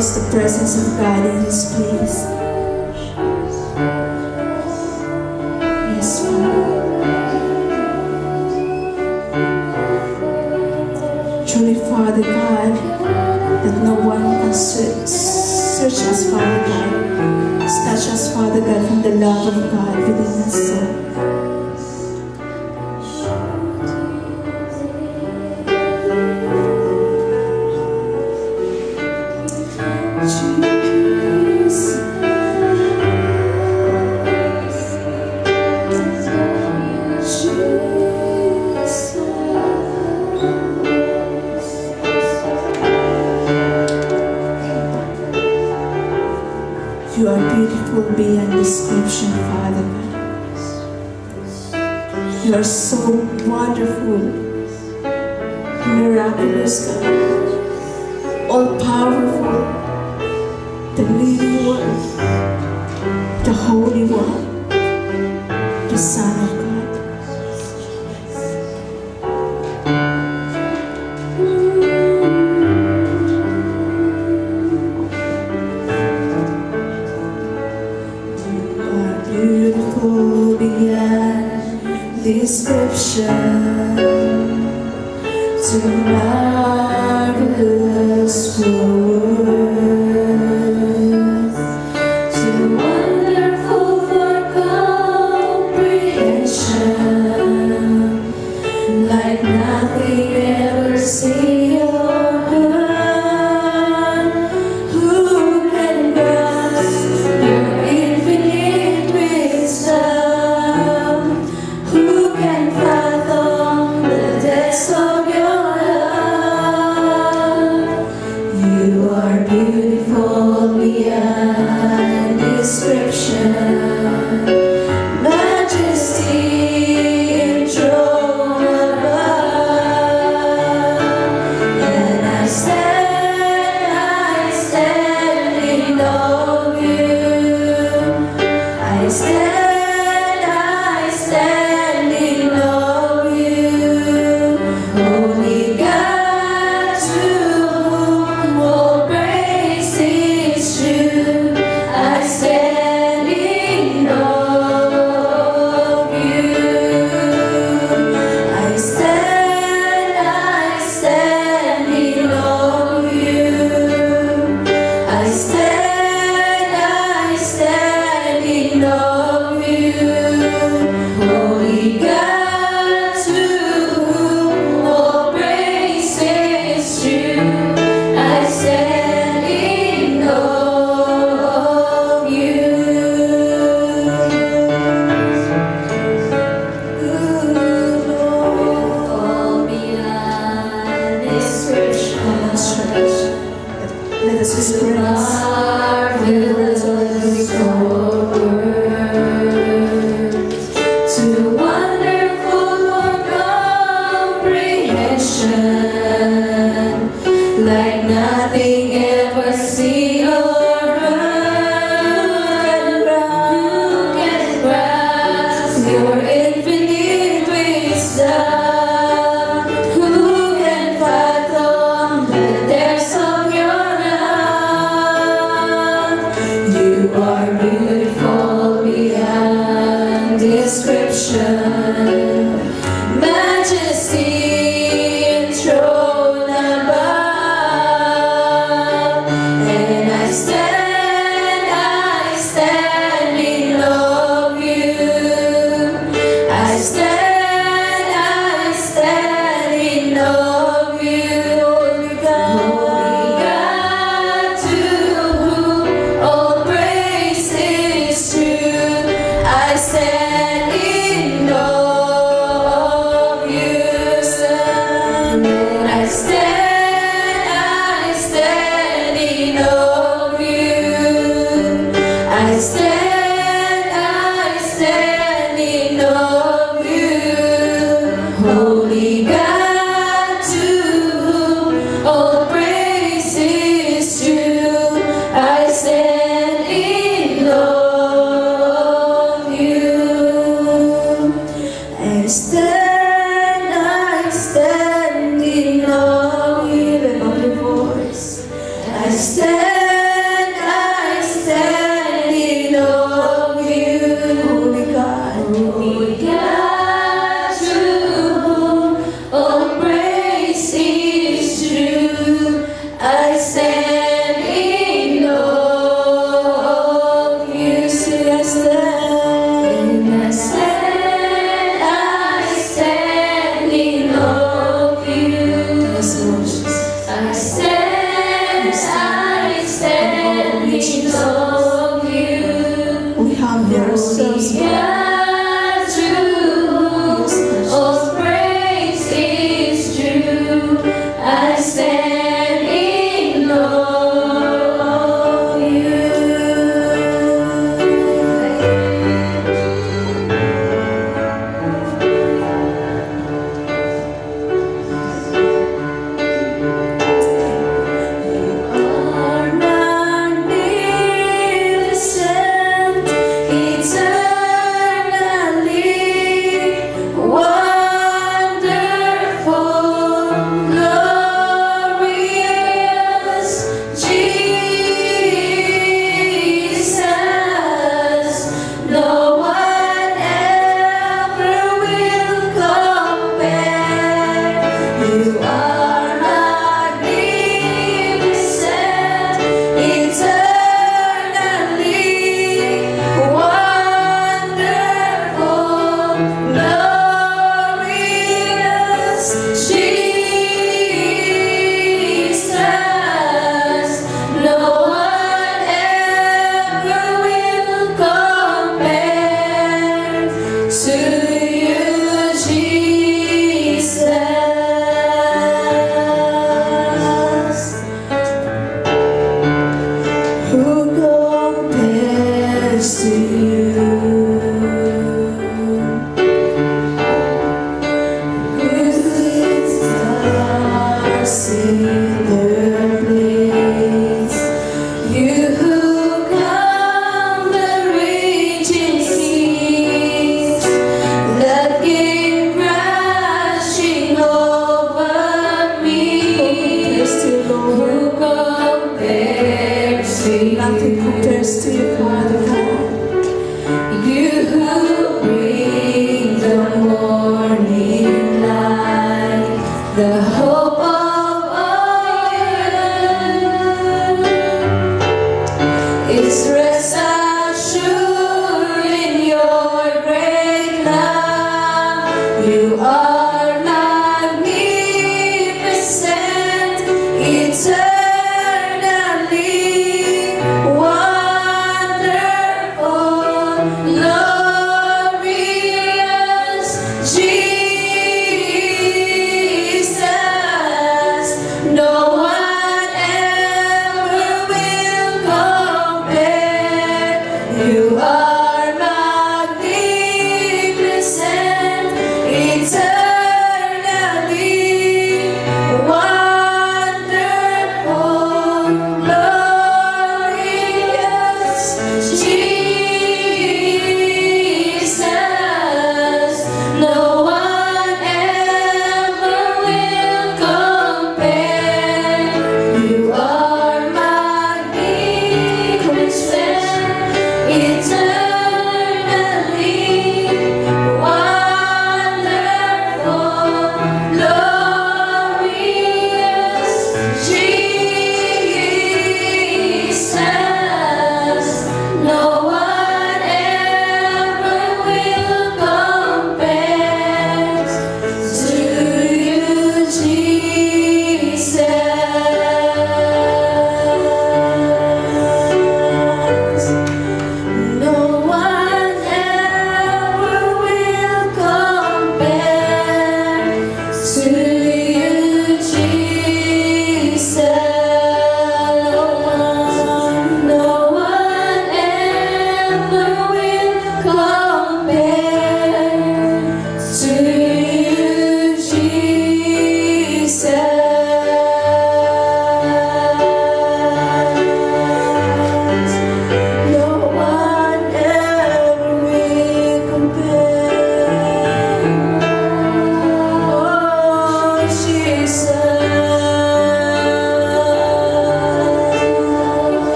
the presence of God in this place. Yes, Father. Truly, Father God, that no one can search, search us, Father God. Touch us, Father God, from the love of God within us all.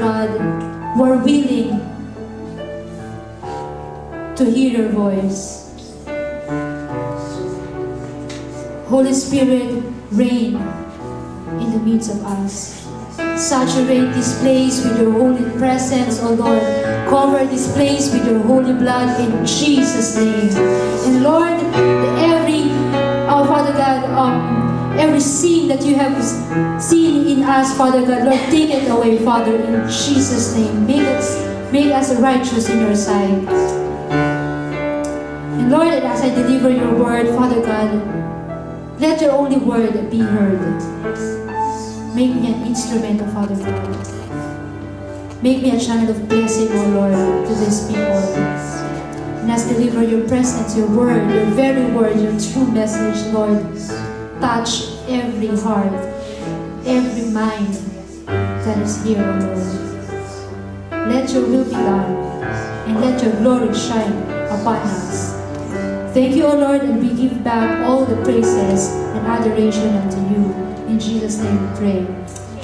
God, were willing to hear your voice. Holy Spirit, reign in the midst of us. Saturate this place with your holy presence, O Lord. Cover this place with your holy blood in Jesus' name. And Lord, every, oh Father God, um, every sin that you have seen in us, Father God, Lord, take it away, Father, in Jesus' name. Make us, make us righteous in your sight. And Lord, as I deliver your word, Father God, let your only word be heard. Make me an instrument of Father God. Make me a channel of blessing, O Lord, to these people. And as deliver your presence, your word, your very word, your true message, Lord, touch every heart, every mind that is here, O Lord. Let your will be done, and let your glory shine upon us. Thank you, O Lord, and we give back all the praises and adoration unto you. In Jesus' name we pray.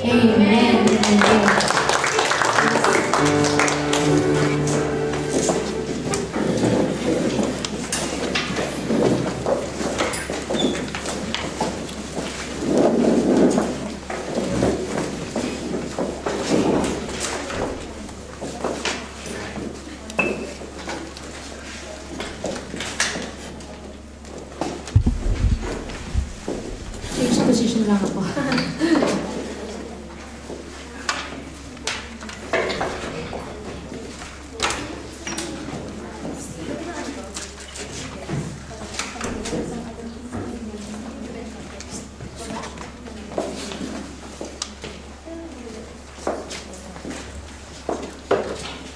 Amen. Amen. Change position lang ako.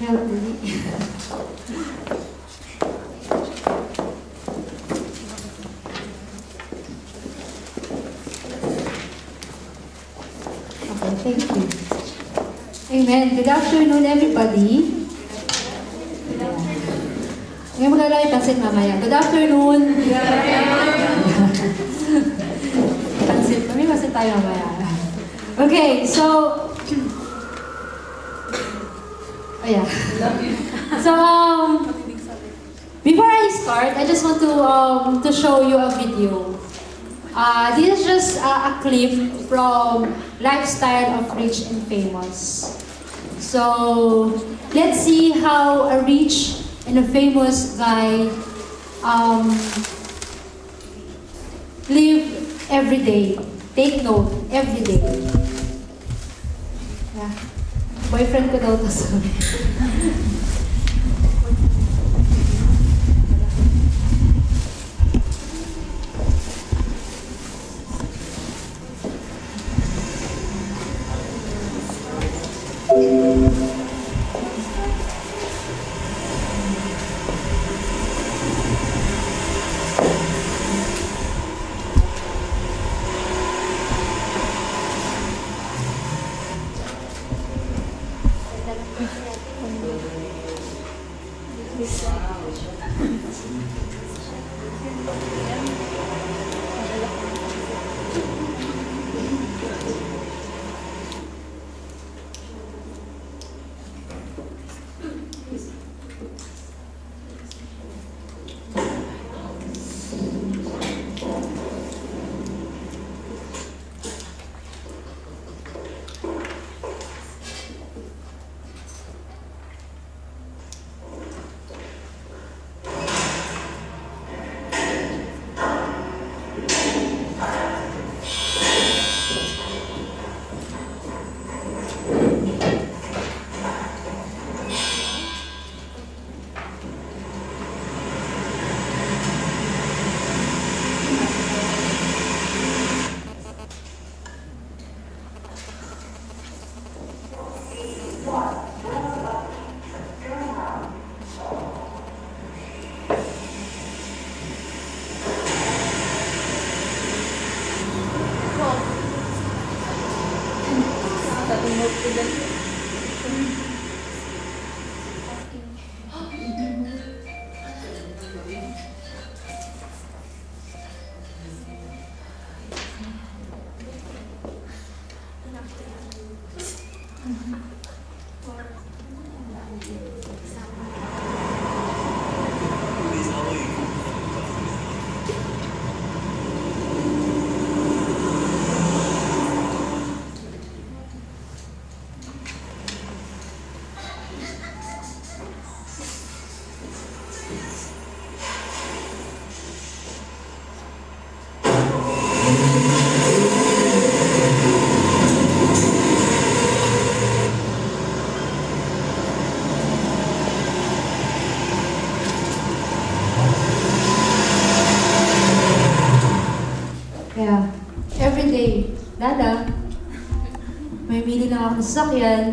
Help me. Thank you. Amen. Good afternoon, everybody. Ngayon mo mamaya. Good afternoon. mamaya. Okay, so... Oh, yeah. So, um, before I start, I just want to um, to show you a video. Uh, this is just uh, a clip from Lifestyle of Rich and Famous. So, let's see how a rich and a famous guy um, live every day. Take note, every day. Yeah. Boyfriend ko daw to Ng sasakyan,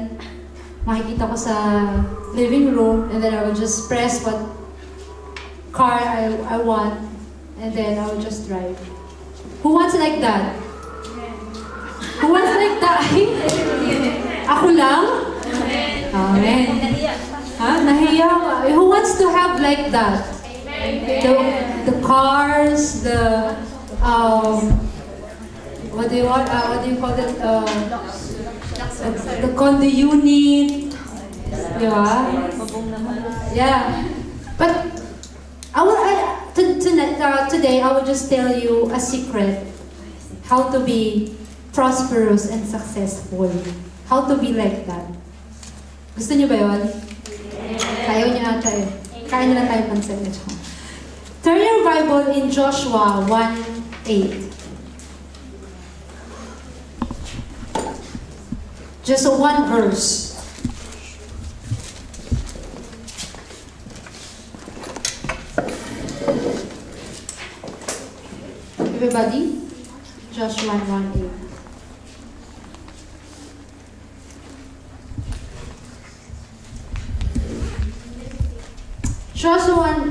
makikita ko sa living room, and then I will just press what car I, I want, and then I will just drive. Who wants like that? Who wants like that? Ako lang? Amen. Ha? Nahiya ka. Who wants to have like that? The, the cars, the, um, what do you want, uh, what do you call it? Uh, the condo unit. Di ba? Yeah. But, I will, I, to, tonight, uh, today, I will just tell you a secret. How to be prosperous and successful. How to be like that. Gusto niyo ba yun? Kaya niyo ata eh. Kaya nila tayo pansin. Turn your Bible in Joshua 1.8. Just a one verse. Everybody? Joshua 1.8.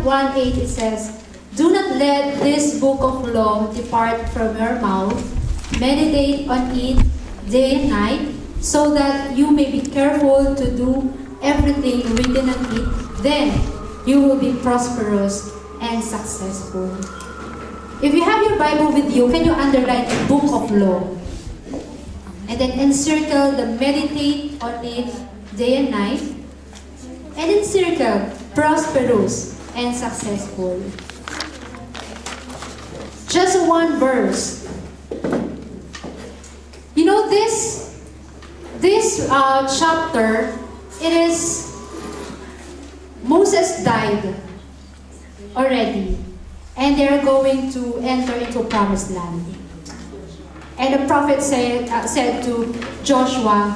1.8 it says, Do not let this book of law depart from your mouth. Meditate on it day and night, so that you may be careful to do everything written on it. Then you will be prosperous and successful. If you have your Bible with you, can you underline the book of law? And then encircle the meditate on it day and night. And encircle prosperous and successful. Just one verse. You know this this uh, chapter it is Moses died already and they're going to enter into promised land. And the prophet said, uh, said to Joshua,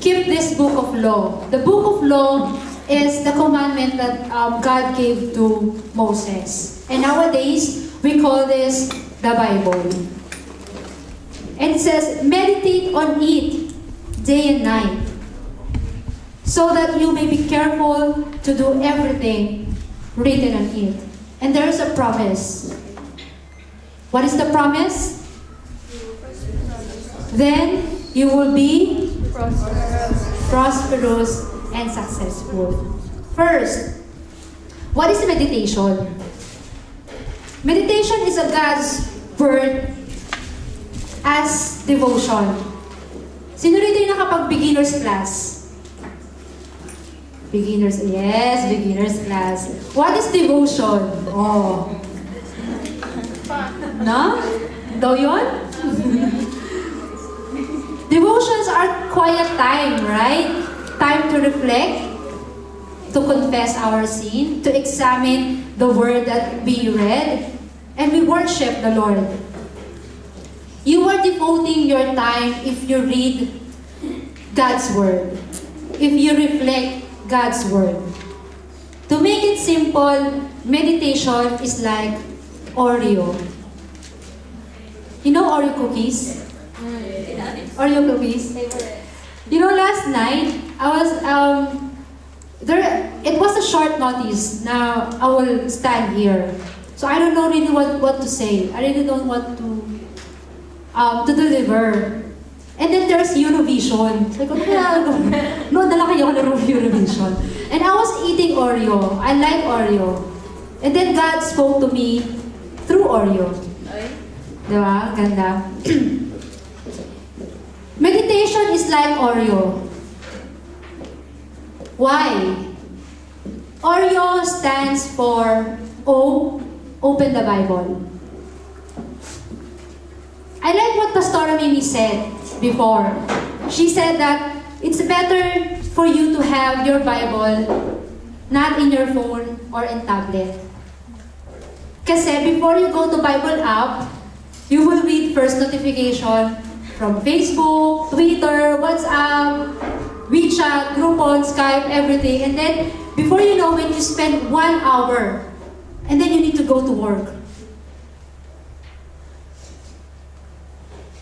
keep this book of law. The book of law is the commandment that um, God gave to Moses. And nowadays, we call this the Bible. And it says, meditate on it day and night, so that you may be careful to do everything written on it. And there is a promise. What is the promise? Then you will be prosperous and successful. First, what is meditation? Meditation is a God's word as devotion. Sino rito yung nakapag-beginner's class? Beginners, yes, beginner's class. What is devotion? Oh. No? Daw yun? Devotions are quiet time, right? Time to reflect, to confess our sin, to examine the word that we read, and we worship the Lord. You are devoting your time if you read God's word, if you reflect God's word. To make it simple, meditation is like Oreo. You know Oreo cookies? Mm, Oreo cookies? You know, last night, I was, um, there, it was a short notice. Now, I will stand here. So I don't know really what, what to say. I really don't want to, um, to deliver. And then there's Eurovision. So I go, no, dala kayo ng Eurovision. And I was eating Oreo. I like Oreo. And then God spoke to me through Oreo. Diba? Ganda. Meditation is like Oreo. Why? Oreo stands for O, open the Bible. I like what Pastor Mimi said before. She said that it's better for you to have your Bible not in your phone or in tablet. Kasi before you go to Bible app, you will read first notification from Facebook, Twitter, WhatsApp, WeChat, Groupon, Skype, everything. And then, before you know it, you spend one hour. And then you need to go to work.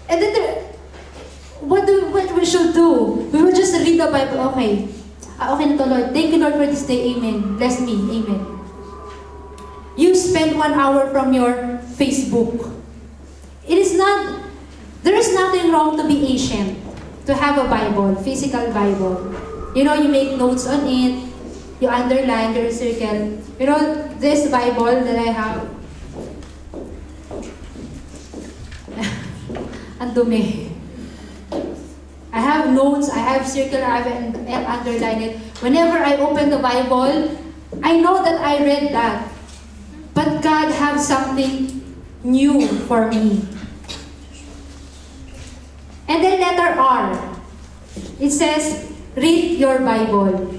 And then there, what do what we should do? We will just read the Bible. Okay. Ah, okay na to, Lord. Thank you, Lord, for this day. Amen. Bless me. Amen. You spend one hour from your Facebook. It is not, there is nothing wrong to be ancient, to have a Bible, physical Bible. You know, you make notes on it, you underline, you circle. You know, this Bible that I have, ang dumi. I have notes, I have circle, I have underlined it. Whenever I open the Bible, I know that I read that. But God has something new for me. And then letter R. It says, read your Bible.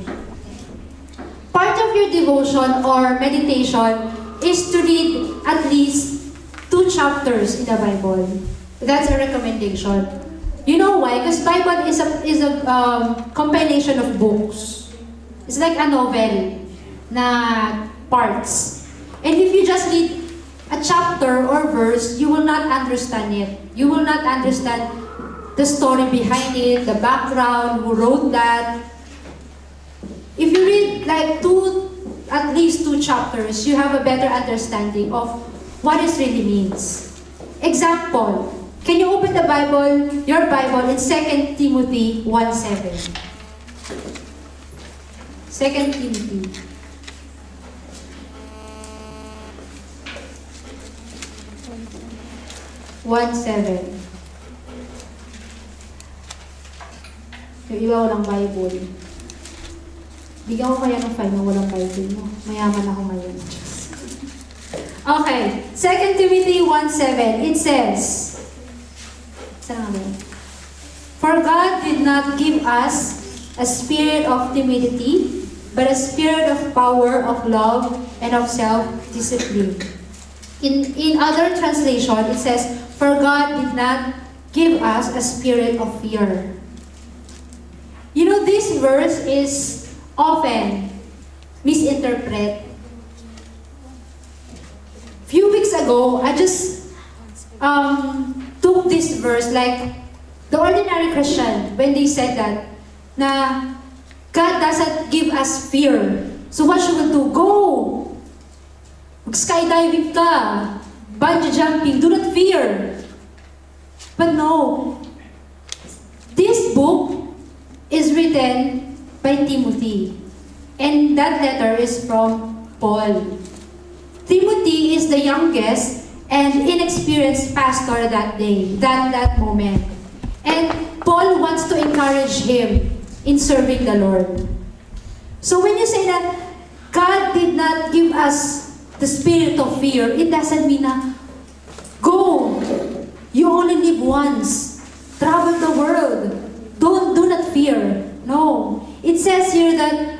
Part of your devotion or meditation is to read at least two chapters in the Bible. That's a recommendation. You know why? Because Bible is a is a um, compilation of books. It's like a novel na parts. And if you just read a chapter or verse, you will not understand it. You will not understand the story behind it, the background, who wrote that. If you read like two, at least two chapters, you have a better understanding of what it really means. Example, can you open the Bible, your Bible in 2 Timothy 1.7? 2 Timothy. One seven. Yung iba walang Bible. Bigyan ko kaya ng file na walang Bible mo. Mayaman ako ngayon. Okay. 2 Timothy 1.7. It says? For God did not give us a spirit of timidity, but a spirit of power, of love, and of self-discipline. In, in other translation, it says, For God did not give us a spirit of fear. You know, this verse is often misinterpreted. Few weeks ago, I just um, took this verse like the ordinary Christian when they said that na God doesn't give us fear. So what should we do? Go! Mag-skydiving ka. Bungee jumping. Do not fear. But no. This book is written by Timothy. And that letter is from Paul. Timothy is the youngest and inexperienced pastor that day, that, that moment. And Paul wants to encourage him in serving the Lord. So when you say that God did not give us the spirit of fear, it doesn't mean na, go, you only live once, travel the world, don't, do not fear. No. It says here that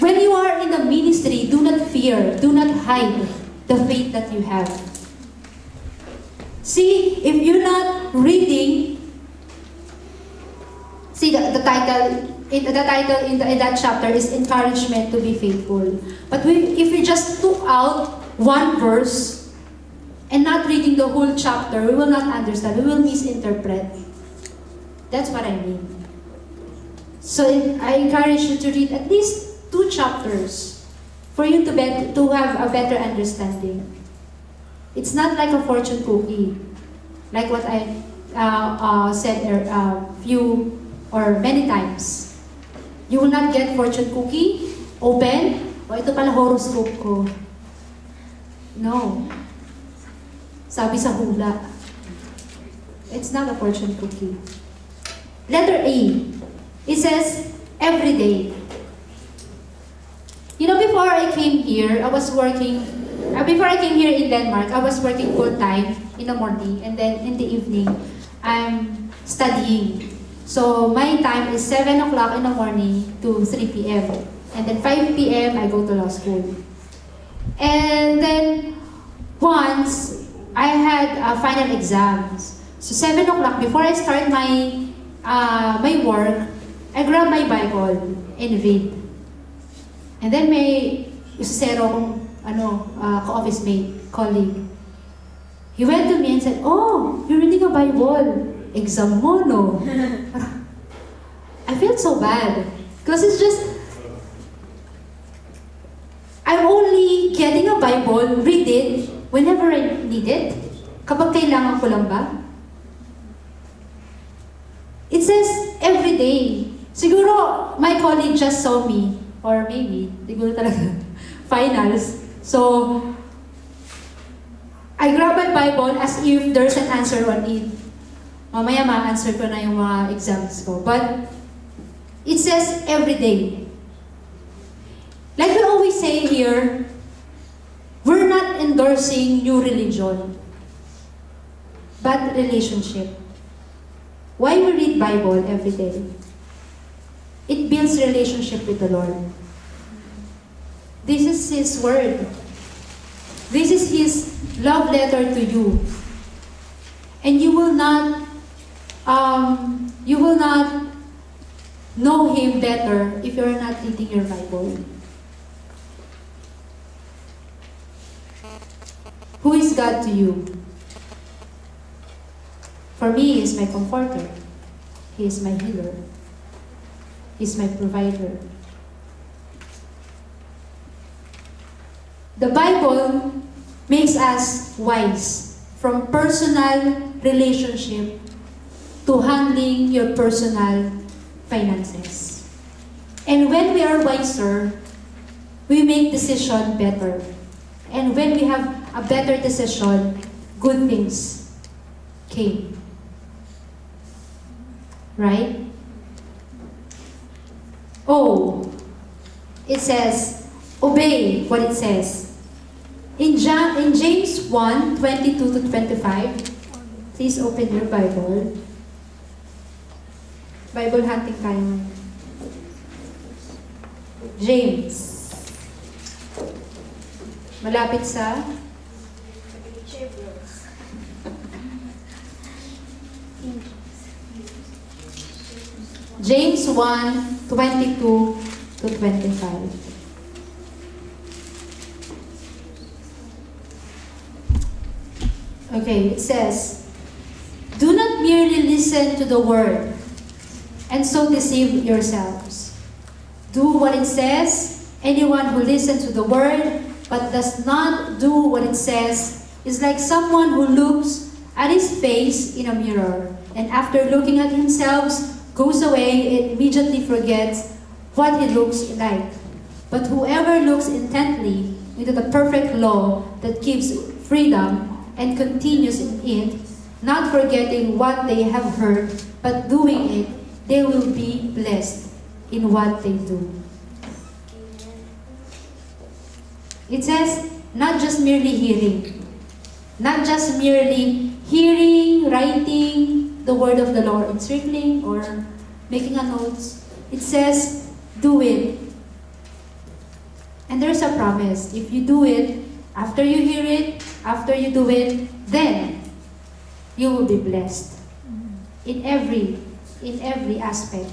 when you are in the ministry, do not fear, do not hide the faith that you have. See, if you're not reading, see the, the title, in, the title in, the, in that chapter is encouragement to be faithful. But we, if we just took out one verse and not reading the whole chapter, we will not understand. We will misinterpret. That's what I mean. So I encourage you to read at least two chapters for you to, to have a better understanding. It's not like a fortune cookie, like what I uh, uh, said a uh, few or many times. You will not get fortune cookie, open, o ito pala horoscope ko. No. Sabi sa hula. It's not a fortune cookie. Letter A. It says, every day. You know, before I came here, I was working, uh, before I came here in Denmark, I was working full-time in the morning, and then in the evening, I'm studying. So my time is 7 o'clock in the morning to 3 p.m. And then 5 p.m. I go to law school. And then once, I had uh, final exams. So 7 o'clock, before I start my, uh, my work, I grab my Bible and read. And then may isasero kong ano, uh, ka-office mate, colleague. He went to me and said, Oh, you're reading a Bible. Exam mo, no? I felt so bad. Because it's just, I'm only getting a Bible, read it, whenever I need it. Kapag kailangan ko lang ba? Says every day. Siguro, my colleague just saw me, or maybe, siguro talaga, finals. So, I grab my Bible as if there's an answer on it. Mamaya ma-answer ko na yung mga exams ko. But, it says every day. Like we always say here, we're not endorsing new religion, but relationship. Why we read Bible every day? It builds relationship with the Lord. This is His Word. This is His love letter to you. And you will not, um, you will not know Him better if you're not reading your Bible. Who is God to you? For me, He is my comforter. He is my healer. He is my provider. The Bible makes us wise from personal relationship to handling your personal finances. And when we are wiser, we make decision better. And when we have a better decision, good things came. Right? Oh, it says, obey what it says. In, in James 1, 22 to 25, please open your Bible. Bible hunting tayo. James. Malapit sa James 1, 22 to 25. Okay, it says, Do not merely listen to the word and so deceive yourselves. Do what it says. Anyone who listens to the word but does not do what it says is like someone who looks at his face in a mirror and after looking at himself goes away and immediately forgets what he looks like. But whoever looks intently into the perfect law that gives freedom and continues in it, not forgetting what they have heard, but doing it, they will be blessed in what they do. It says, not just merely hearing, not just merely hearing, writing the word of the Lord, encircling or making a notes. It says, do it. And there's a promise. If you do it, after you hear it, after you do it, then you will be blessed mm-hmm. in every in every aspect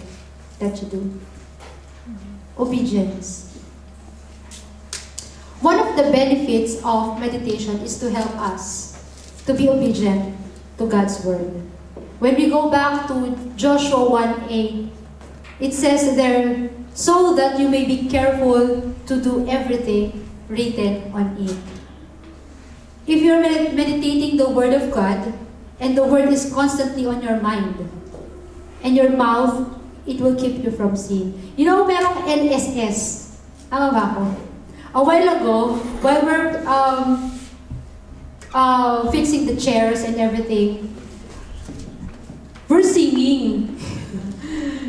that you do. Mm-hmm. Obedience. One of the benefits of meditation is to help us to be obedient to God's word. When we go back to Joshua 1:8, it says there, so that you may be careful to do everything written on it. If you're med- meditating the Word of God, and the Word is constantly on your mind, and your mouth, it will keep you from sin. You know, merong LSS. Tama ba ako? A while ago, while we're um, uh, fixing the chairs and everything, we're singing.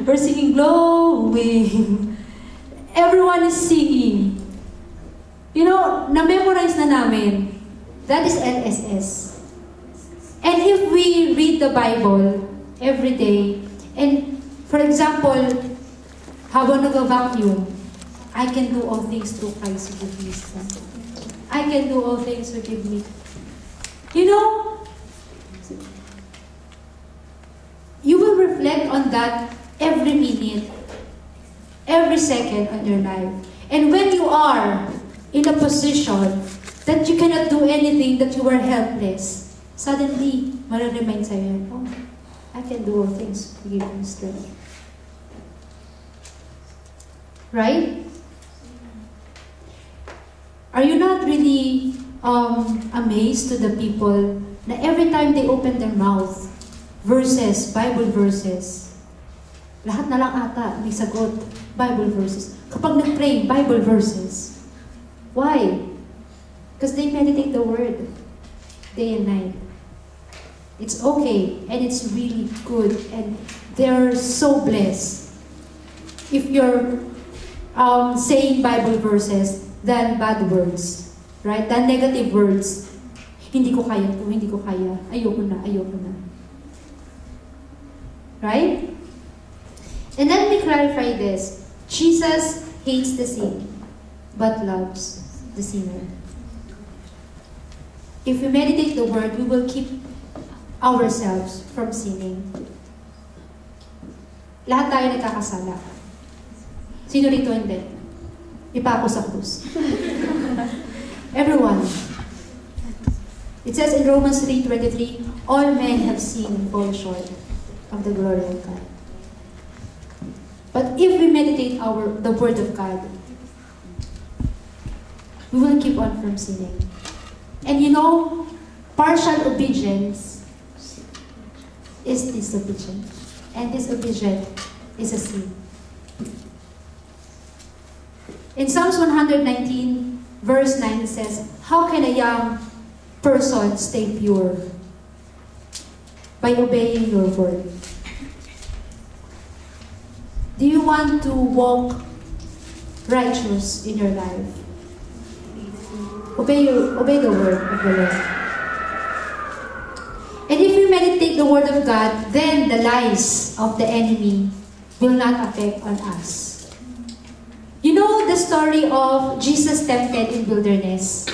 we're singing glowing. Everyone is singing. You know, na-memorize na namin. That is LSS. And if we read the Bible every day, and for example, habang nag-vacuum, I can do all things through Christ who gives me. I can do all things who give me. You know, reflect on that every minute, every second of your life. And when you are in a position that you cannot do anything, that you are helpless, suddenly, mararemind sa'yo yan, oh, I can do all things to give me strength. Right? Are you not really um, amazed to the people that every time they open their mouth, verses, Bible verses, lahat na lang ata may sagot, Bible verses. Kapag nag-pray, Bible verses. Why? Because they meditate the Word day and night. It's okay, and it's really good, and they're so blessed. If you're um, saying Bible verses than bad words, right? Than negative words. Hindi ko kaya to, hindi ko kaya. Ayoko na, ayoko na. Right? And let me clarify this. Jesus hates the sin, but loves the sinner. If we meditate the word, we will keep ourselves from sinning. Lahat tayo nagkakasala. Sino rito hindi? Ipa ako sa krus. Everyone. It says in Romans 3.23, All men have sinned and fall short of the glory of God. But if we meditate our the word of God, we will keep on from sinning. And you know, partial obedience is disobedience. And disobedience is a sin. In Psalms 119, verse 9, it says, How can a young person stay pure? By obeying your word. Do you want to walk righteous in your life? Obey, your, obey the word of the Lord. And if we meditate the word of God, then the lies of the enemy will not affect on us. You know the story of Jesus tempted in wilderness?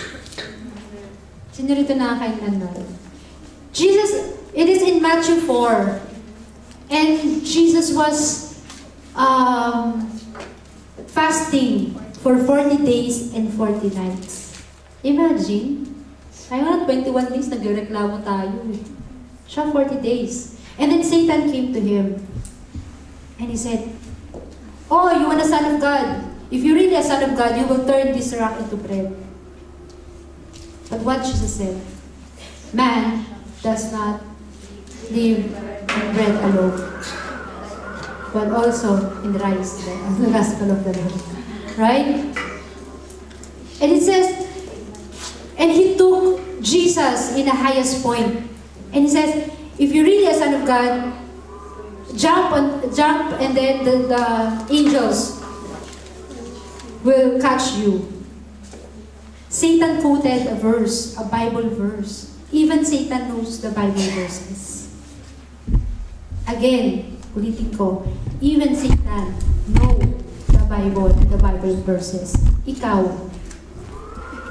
Jesus, it is in Matthew 4. And Jesus was um, fasting for 40 days and 40 nights. Imagine, tayo na 21 days, nagreklamo tayo. eh. Siya 40 days. And then Satan came to him. And he said, Oh, you are the Son of God. If you're really a Son of God, you will turn this rock into bread. But what Jesus said, Man does not live on bread alone, but also in rice, the, the gospel of the Lord. Right? And it says, and he took Jesus in the highest point. And he says, if you're really a son of God, jump on jump and then the, the angels will catch you. Satan quoted a verse, a Bible verse. Even Satan knows the Bible verses. Again, ulitin ko, even Satan know the Bible and the Bible verses. Ikaw,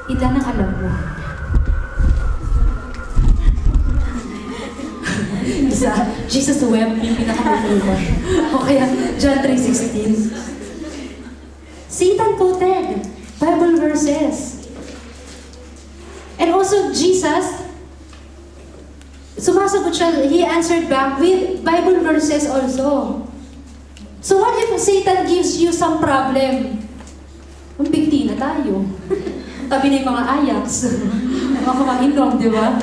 ilan ang alam mo? Isa, Jesus wept, yung pinaka-popular. o kaya, John 3.16. Satan quoted Bible verses. And also, Jesus, sumasagot siya, he answered back with Bible verses also. So what if Satan gives you some problem? Bigti na tayo. Tabi na yung mga Ajax. mga kamainom, di ba?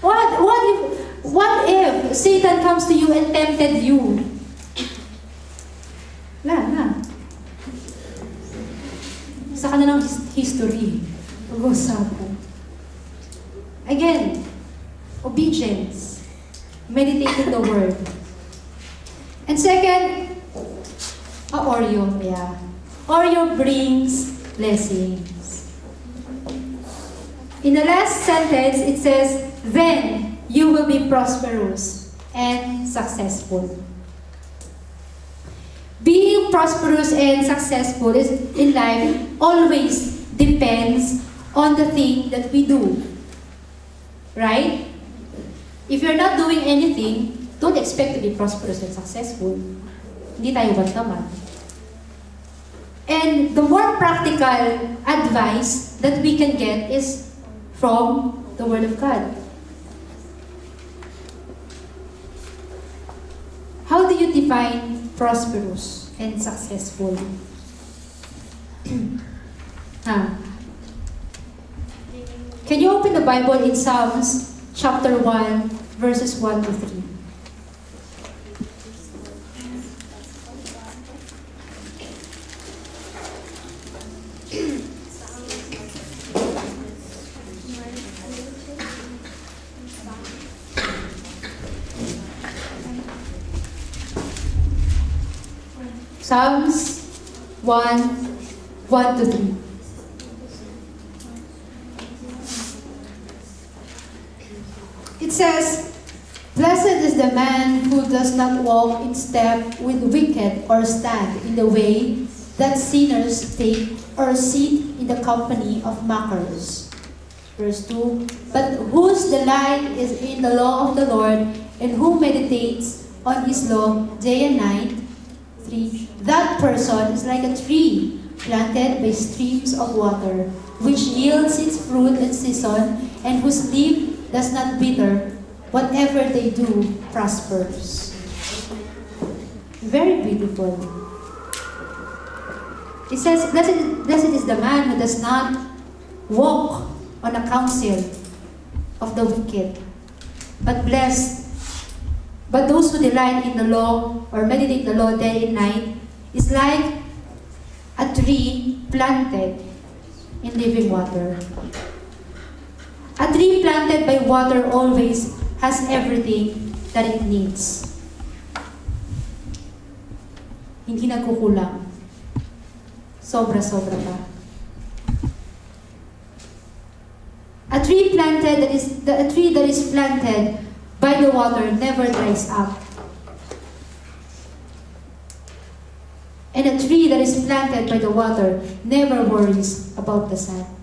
What, what if, what if Satan comes to you and tempted you? Wala na. Sa kanilang his- history, pag-uusapan. Again, obedience. Meditating the word. And second, a Oreo. Yeah. Oreo brings blessings. In the last sentence, it says, Then you will be prosperous and successful. Being prosperous and successful in life always depends on the thing that we do. Right? If you're not doing anything, don't expect to be prosperous and successful. Hindi tayo bantaman. And the more practical advice that we can get is from the Word of God. How do you define prosperous and successful? huh? Ah. Can you open the Bible in Psalms chapter 1, verses 1 to 3? Psalms 1, 1 to 3. It says, Blessed is the man who does not walk in step with wicked or stand in the way that sinners take or sit in the company of mockers. Verse 2 But whose delight is in the law of the Lord, and who meditates on his law day and night, 3 That person is like a tree planted by streams of water, which yields its fruit in season, and whose leaf does not bitter. Whatever they do prospers. Very beautiful. It says, blessed, blessed is the man who does not walk on the counsel of the wicked, but blessed. But those who delight in the law or meditate the law day and night is like a tree planted in living water. A tree planted by water always has everything that it needs. Hindi nagkukulang. Sobra-sobra pa. A tree planted that is the, a tree that is planted by the water never dries up. And a tree that is planted by the water never worries about the sun.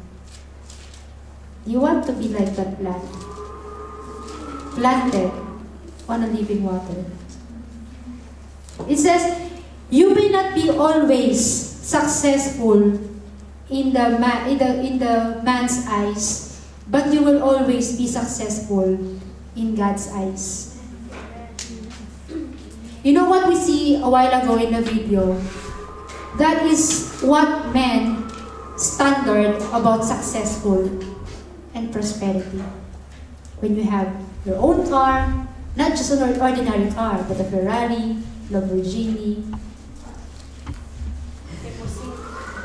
You want to be like that plant. Planted on a living water. It says, you may not be always successful in the, ma- in the, in the man's eyes, but you will always be successful in God's eyes. You know what we see a while ago in the video? That is what men standard about successful and prosperity. When you have your own car, not just an ordinary car, but a Ferrari, Lamborghini,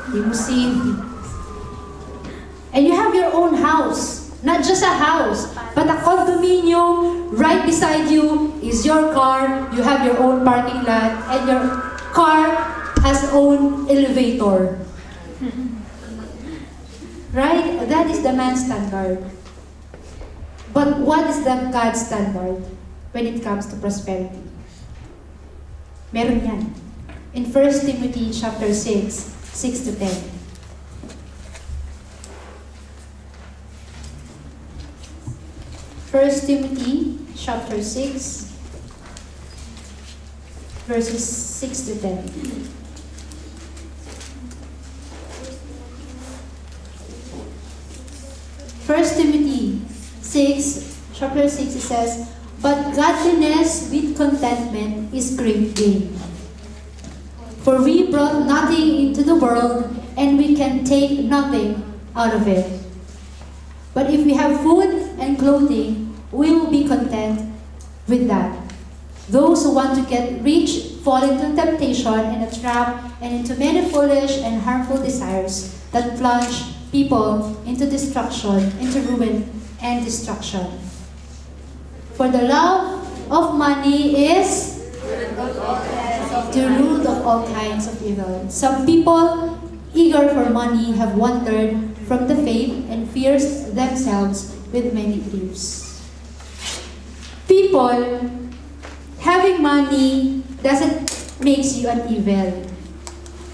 limousine, and you have your own house, not just a house, but a condominium right beside you is your car. You have your own parking lot, and your car has own elevator. Right? That is the man's standard. But what is the God's standard when it comes to prosperity? Meron yan. In 1 Timothy chapter 6, 6 to 10. First Timothy chapter 6, verses 6 to 10. First Timothy 6, chapter 6, it says, But godliness with contentment is great gain. For we brought nothing into the world, and we can take nothing out of it. But if we have food and clothing, we will be content with that. Those who want to get rich fall into temptation and a trap and into many foolish and harmful desires that plunge people into destruction, into ruin and destruction. For the love of money is the root of all kinds of evil. Some people, eager for money, have wandered from the faith and pierced themselves with many griefs. People, having money doesn't makes you an evil.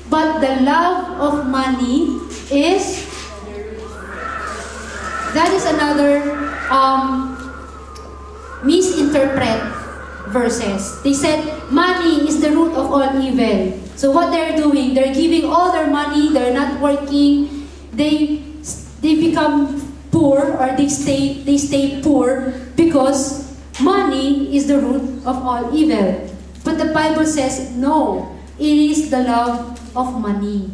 But the love of money is that is another um, misinterpret verses. They said money is the root of all evil. So what they're doing, they're giving all their money, they're not working, they they become poor or they stay they stay poor because money is the root of all evil. But the Bible says no, it is the love of money.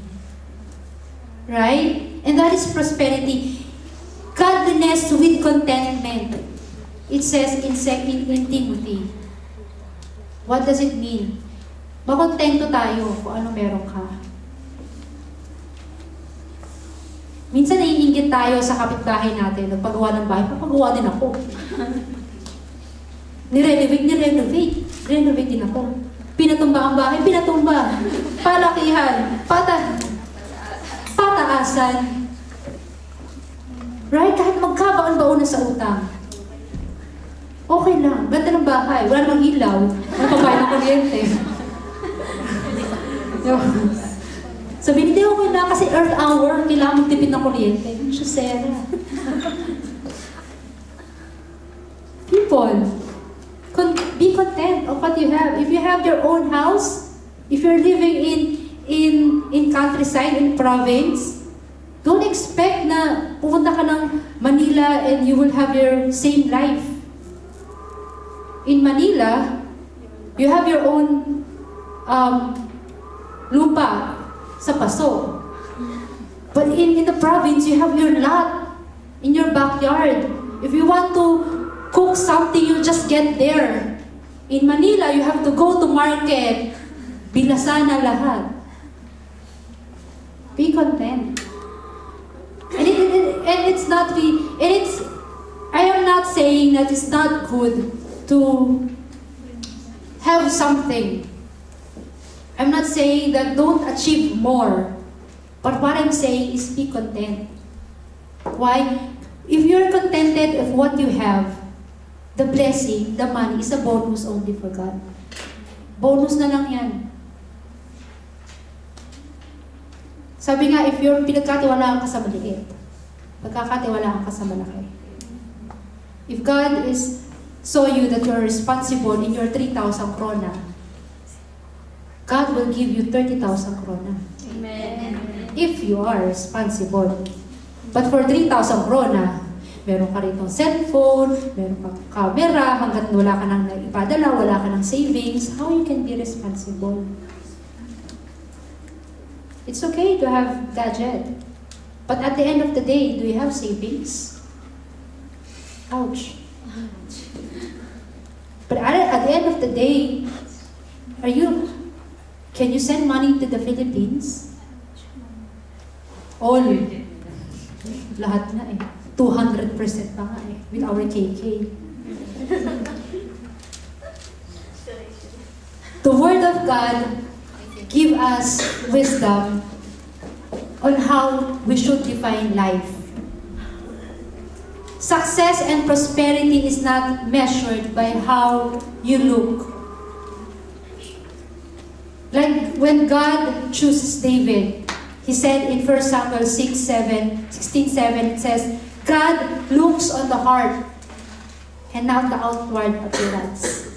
Right? And that is prosperity. Godliness with contentment. It says in 2 in Timothy. What does it mean? Makontento tayo kung ano meron ka. Minsan naiingit tayo sa kapitbahay natin, nagpagawa ng bahay, papagawa din ako. Nirenovate, nirenovate. Renovate din ako. Pinatumba ang bahay, pinatumba. Palakihan, pata, pataasan. Right? Kahit magkabaon-baon na sa utang. Okay lang. Ganda ng bahay. Wala namang ilaw. Wala pang bayad ng kuryente. Sabi hindi okay lang kasi earth hour, kailangan magtipid ng kuryente. Shusera. People, con- be content of what you have. If you have your own house, if you're living in in in countryside, in province, don't expect na pupunta ka ng Manila and you will have your same life. In Manila, you have your own um, lupa sa paso. But in, in the province, you have your lot in your backyard. If you want to cook something, you just get there. In Manila, you have to go to market. Binasa na lahat. Be content. And, it, it, and it's not the, and it's, I am not saying that it's not good to have something. I'm not saying that don't achieve more. But what I'm saying is be content. Why? If you're contented of what you have, the blessing, the money is a bonus only for God. Bonus na lang yan. Sabi nga, if you're pinagkatiwalaan ka sa maliit, pagkakatiwalaan ka sa malaki. If God is saw you that you're responsible in your 3,000 krona, God will give you 30,000 krona. Amen. If you are responsible. But for 3,000 krona, meron ka rin cellphone, meron kang camera, hanggang wala ka nang naipadala, wala ka ng savings, how you can be responsible? It's okay to have gadget. But at the end of the day, do you have savings? Ouch. But at, at the end of the day, are you, can you send money to the Philippines? All. Lahat na eh. 200% pa eh. With our KK. The Word of God give us wisdom on how we should define life. Success and prosperity is not measured by how you look. Like when God chooses David, he said in 1 Samuel 6, 7, 16, 7, it says, God looks on the heart and not the outward appearance.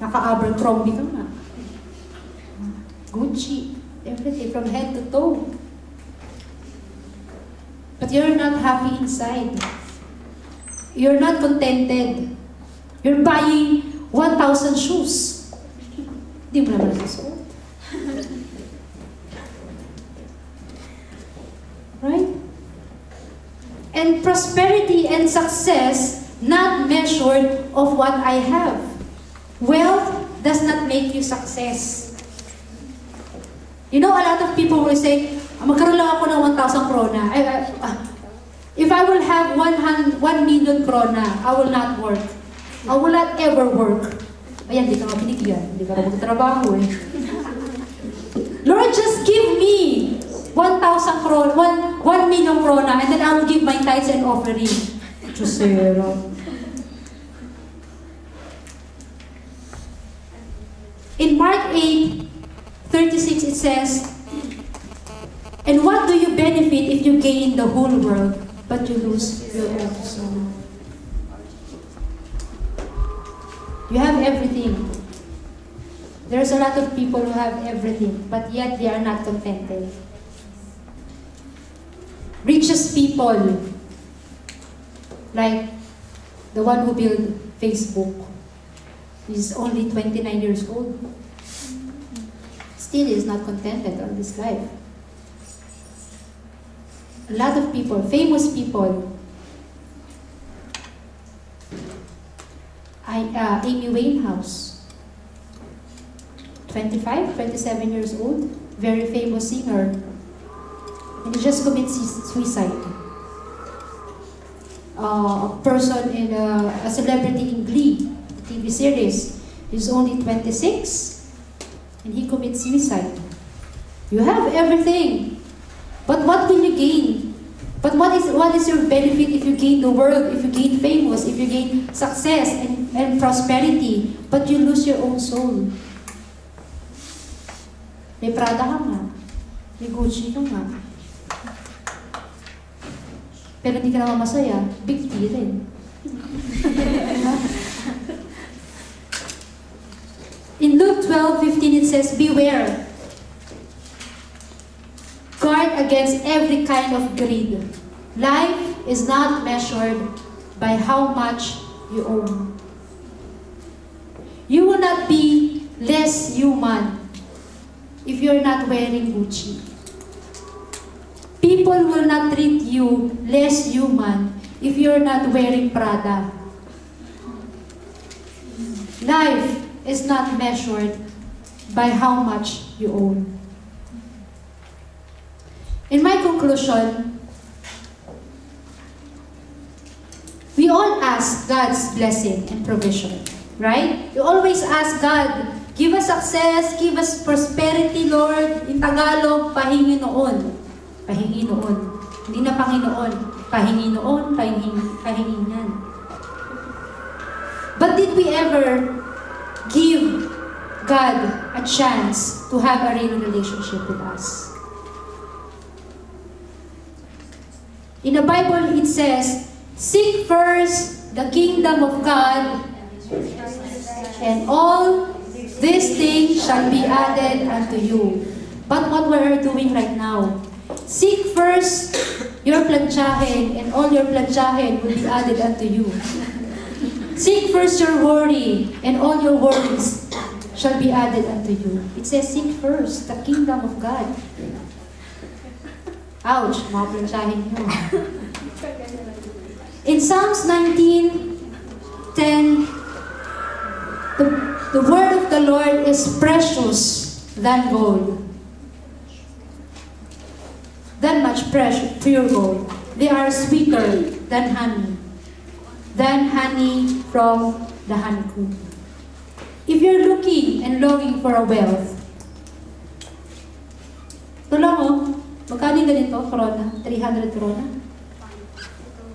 Naka-Abercrombie ka nga. Gucci, everything from head to toe. But you're not happy inside. You're not contented. You're buying 1,000 shoes. Hindi mo naman. Right? And prosperity and success not measured of what I have. Wealth does not make you success. You know, a lot of people will say, "Ah, magkaroon lang ako ng 1,000 krona. Ah, if I will have 100 1 million krona, I will not work. I will not ever work. Ayan, di ka nga binigyan. Hindi ka magtrabaho eh. Lord, just give me 1,000 krona, 1, 1 million krona, and then I will give my tithes and offering. Chusero. In Mark 8, 36 it says, And what do you benefit if you gain the whole world, but you lose your own soul? You have everything. There's a lot of people who have everything, but yet they are not contented. Richest people, Like the one who built Facebook. He's only 29 years old. Still is not contented on this life. A lot of people, famous people, I, uh, Amy Winehouse, 25, 27 years old, very famous singer, and he just commits suicide. Uh, a person in a, a celebrity in Glee, TV series, is only 26, and he commits suicide. You have everything, but what will you gain? But what is what is your benefit if you gain the world, if you gain famous, if you gain success and, and prosperity, but you lose your own soul? May Prada ka nga. May Gucci ka nga. Pero hindi ka naman masaya, big rin. In Luke 12:15 it says, Beware. Guard against every kind of greed. Life is not measured by how much you own. You will not be less human if you're not wearing Gucci. People will not treat you less human if you're not wearing Prada. Life is not measured by how much you own. In my conclusion, we all ask God's blessing and provision, right? We always ask God, give us success, give us prosperity, Lord. In Tagalog, pahingi noon. Pahingi noon. Hindi na Panginoon. Pahingi noon, pahingi, pahingi niyan. But did we ever give God a chance to have a real relationship with us? In the Bible, it says, Seek first the kingdom of God, and all these things shall be added unto you. But what we are doing right now, seek first your planchahin, and all your planchahin will be added unto you. Seek first your worry, and all your worries shall be added unto you. It says, seek first the kingdom of God. Ouch, mga nyo. In Psalms 19, 10, the, the word of the Lord is precious than gold. Than much precious, pure gold. They are sweeter than honey. Than honey from the honeycomb. If you're looking and longing for a wealth, ito lang oh, magkano yung ganito, corona? 300 corona?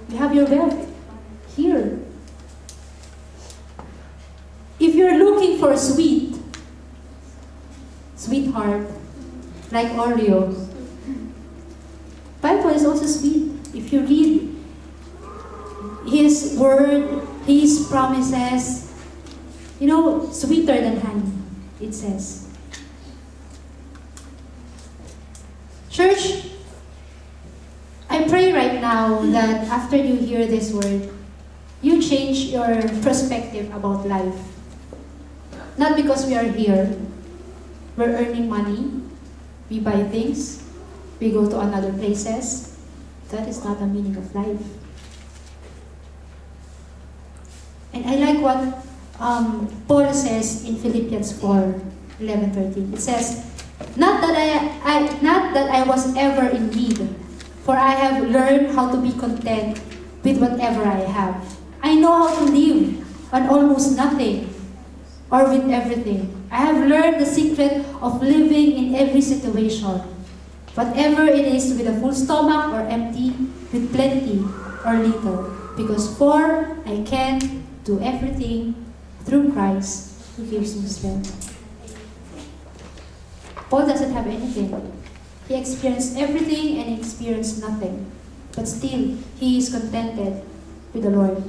You have your wealth here. If you're looking for a sweet, sweetheart, like Oreo, Bible is also sweet. If you read His word, His promises, you know, sweeter than honey, it says. Church, I pray right now that after you hear this word, you change your perspective about life. Not because we are here, we're earning money, we buy things, we go to another places. That is not the meaning of life. And I like what um, Paul says in Philippians 4, 11, 13. It says, not that I, I, not that I was ever in need, for I have learned how to be content with whatever I have. I know how to live on almost nothing or with everything. I have learned the secret of living in every situation. Whatever it is, with a full stomach or empty, with plenty or little. Because for I can do everything through Christ who gives me strength. Paul doesn't have anything. He experienced everything and experienced nothing. But still, he is contented with the Lord.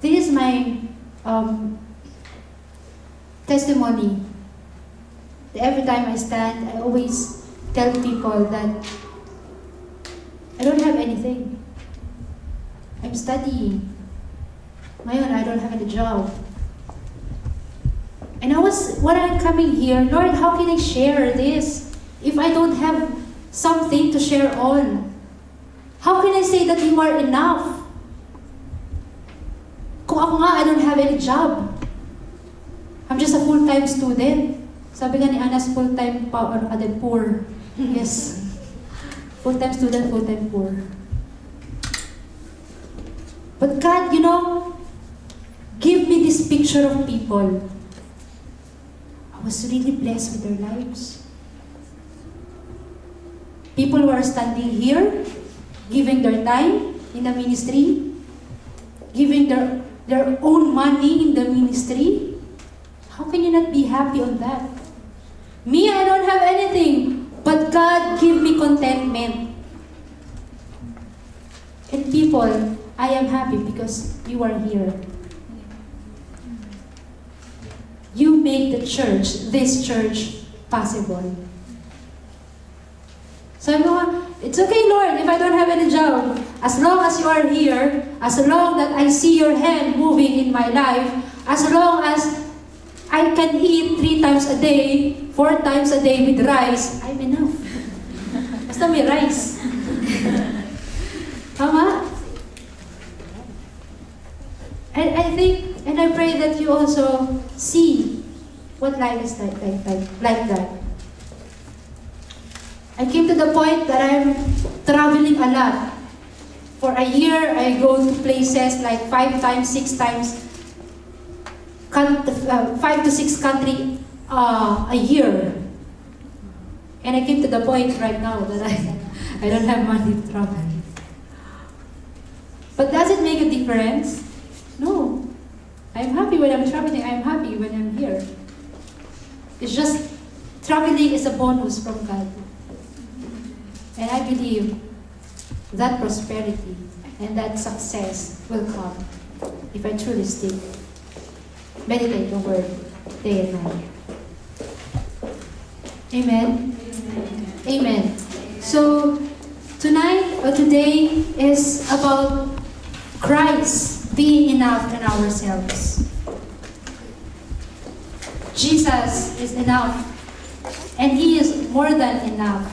This is my um, testimony. Every time I stand, I always tell people that I don't have anything. I'm studying. Ngayon, I don't have any job. And I was, when I'm coming here, Lord, how can I share this if I don't have something to share on? How can I say that you are enough? Kung ako nga, I don't have any job. I'm just a full-time student. Sabi nga ni Anas, full-time pa, ano, uh, poor. Yes. Full-time student, full-time poor. But God, you know, give me this picture of people. I was really blessed with their lives. People who are standing here, giving their time in the ministry, giving their, their own money in the ministry. How can you not be happy on that? Me, I don't have anything, but God give me contentment. And people, I am happy because you are here. You make the church, this church, possible. Sabi ko, it's okay, Lord, if I don't have any job. As long as you are here, as long that I see your hand moving in my life, as long as I can eat three times a day, four times a day with rice, I'm enough. Basta may rice. Tama? And I think, that you also see what life is like, like, like, like that. I came to the point that I'm traveling a lot. For a year, I go to places like five times, six times, uh, five to six country uh, a year. And I came to the point right now that I, I don't have money to travel. But does it make a difference? No. I'm happy when I'm traveling. I'm happy when I'm here. It's just traveling is a bonus from God. And I believe that prosperity and that success will come if I truly stick. Meditate the word day and night. Amen. Amen. So tonight or today is about Christ being enough in ourselves. Jesus is enough and He is more than enough.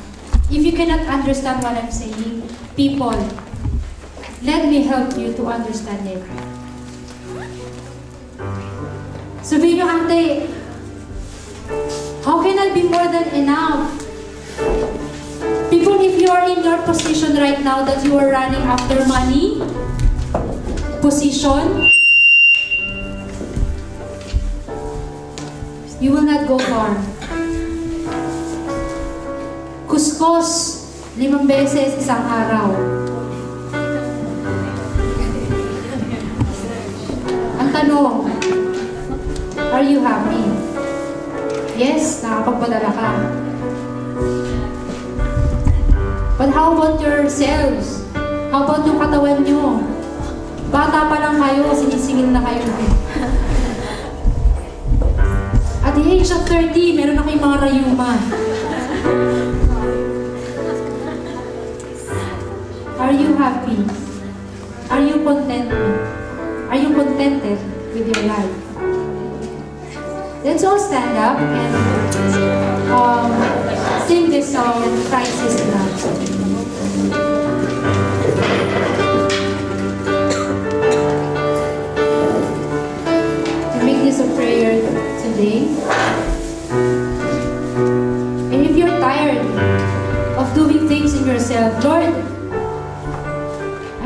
If you cannot understand what I'm saying, people, let me help you to understand it. Sabihin ante, how can I be more than enough? People, if you are in your position right now that you are running after money, position, you will not go far. Kuskus, limang beses isang araw. Ang tanong, are you happy? Yes, nakapagpadala ka. But how about yourselves? How about yung katawan nyo? Bata pa lang kayo, sinisingil na kayo. At the age of 30, meron na kayong mga rayuma. Are you happy? Are you content? Are you contented with your life? Let's all stand up and um, sing this song, Christ is yourself, Lord,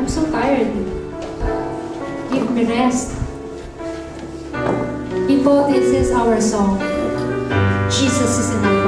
so tired. Give me rest. People, this is our song. Jesus is enough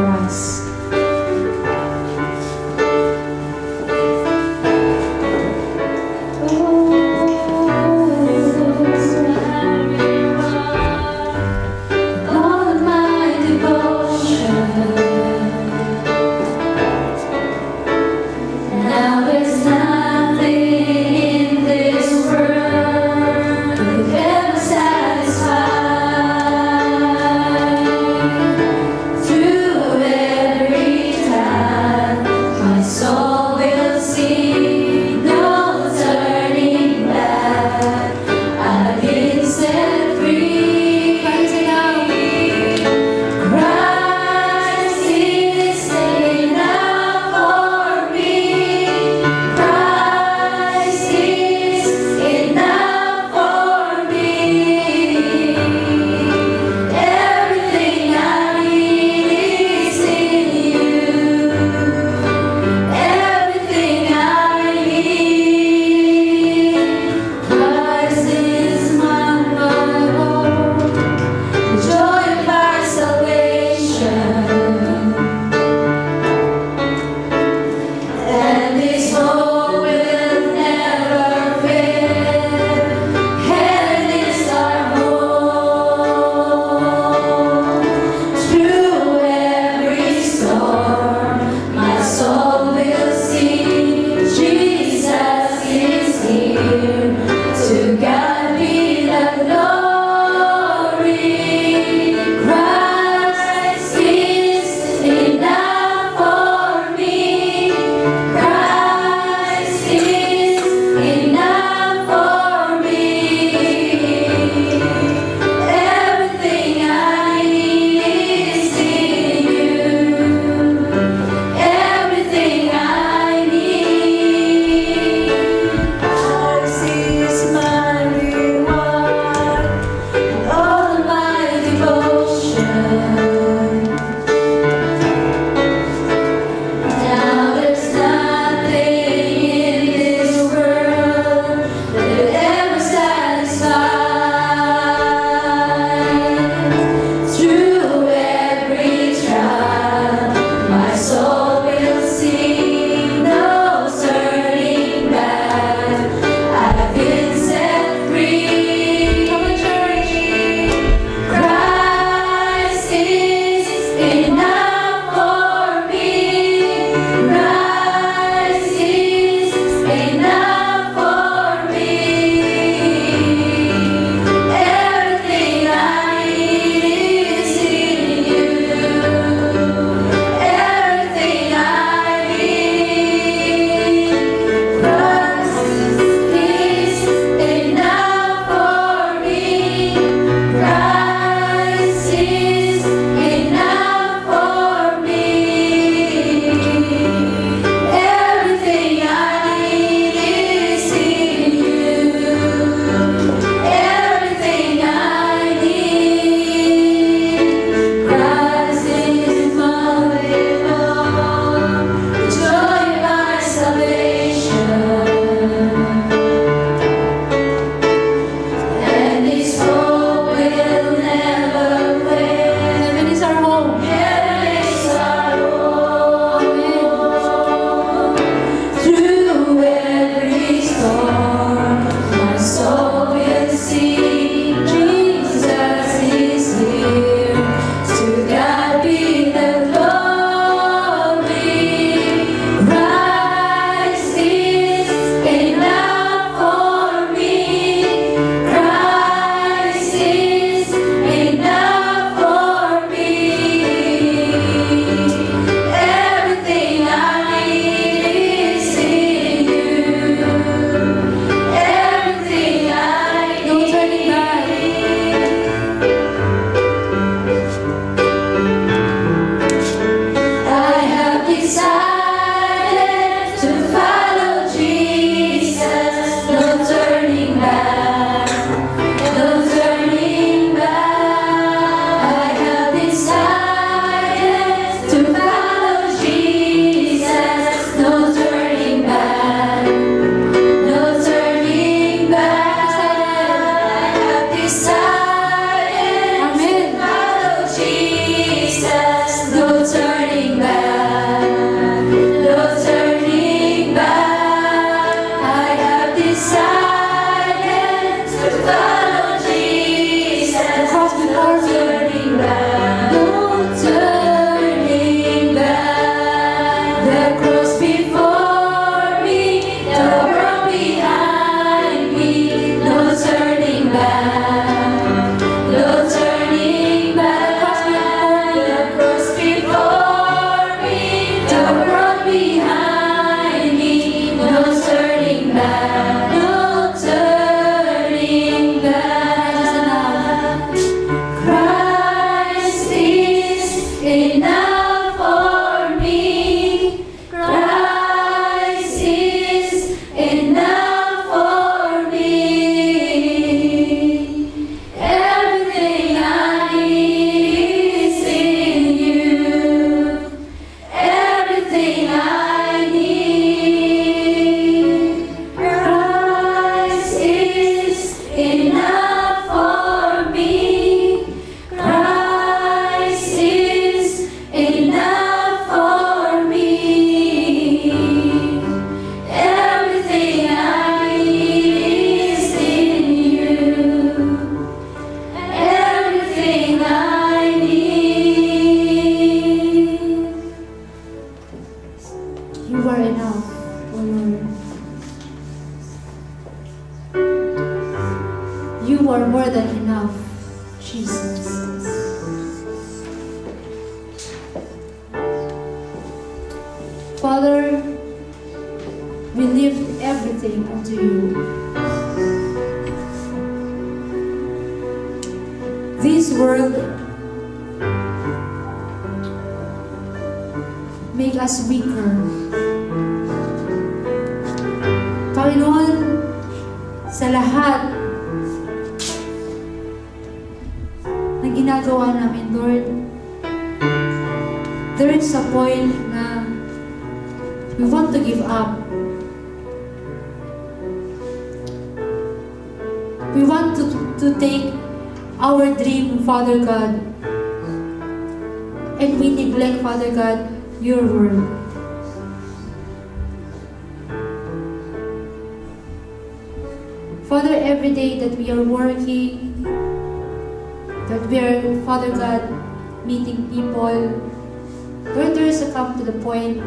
come to the point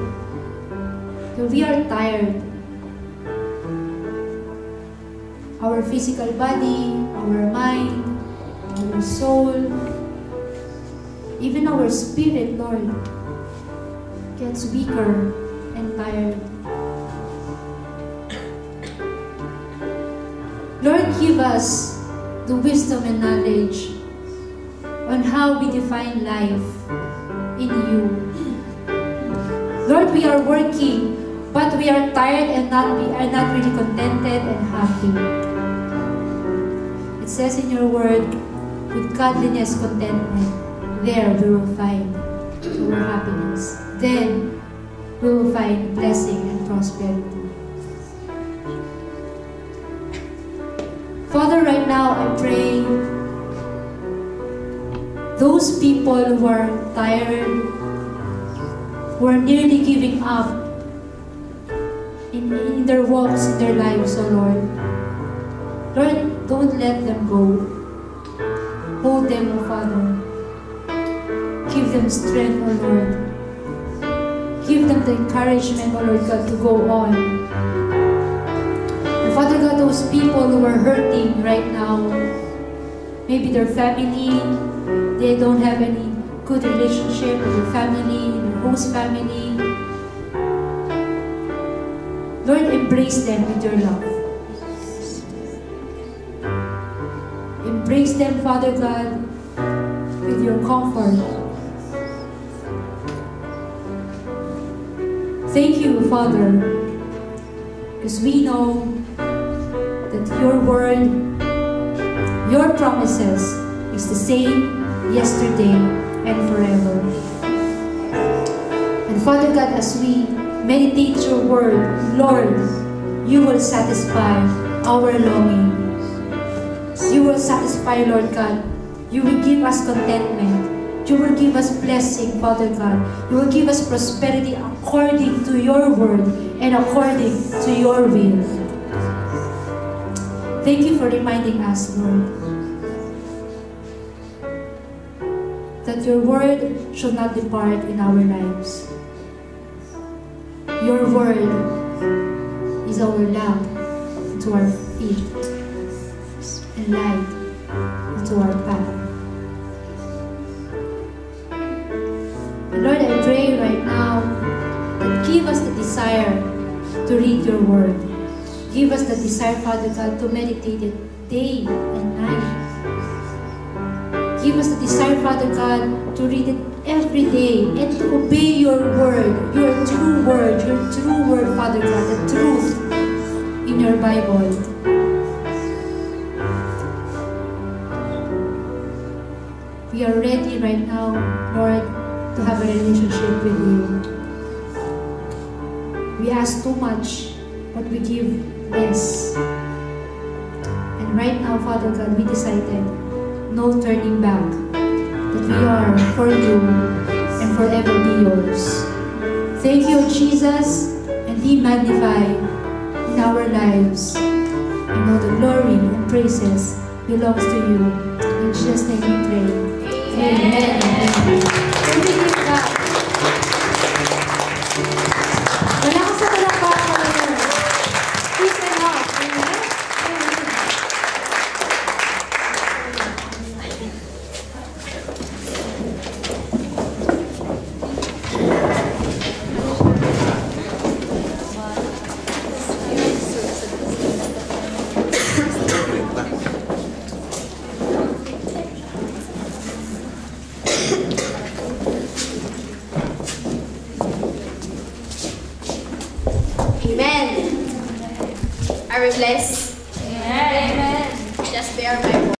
that we are tired. Our physical body, our mind, our soul, even our spirit, Lord, gets weaker and tired. Lord, give us the wisdom and knowledge on how we define life in you. Lord, we are working, but we are tired and not we are not really contented and happy. It says in your word, with godliness contentment, there we will find true happiness. Then we will find blessing and prosperity. Father, right now I pray those people who are tired, who are nearly giving up in, in their walks, in their lives, oh Lord. Lord, don't let them go. Hold them, oh Father. Give them strength, oh Lord. Give them the encouragement, oh Lord God, to go on. And Father God, those people who are hurting right now, maybe their family, they don't have any good relationship with their family, host family. Lord, embrace them with your love. Embrace them, Father God, with your comfort. Thank you, Father, because we know that your word, your promises is the same yesterday and forever. Father God, as we meditate your word, Lord, you will satisfy our longing. You will satisfy, Lord God. You will give us contentment. You will give us blessing, Father God. You will give us prosperity according to your word and according to your will. Thank you for reminding us, Lord, that your word shall not depart in our lives. Your word is our lamp to our feet and light to our path. Lord, I pray right now that give us the desire to read your word. Give us the desire, Father God, to meditate it day and night. Give us the desire, Father God, to read it every day and to obey your word, your true word, your true word, Father God, the truth in your Bible. We are ready right now, Lord, to have a relationship with you. We ask too much, but we give less. And right now, Father God, we decided no turning back, we are for you and forever be yours. Thank you, Jesus, and be magnified in our lives. And all the glory and praises belongs to you. In Jesus' name we pray. Amen. Amen. Can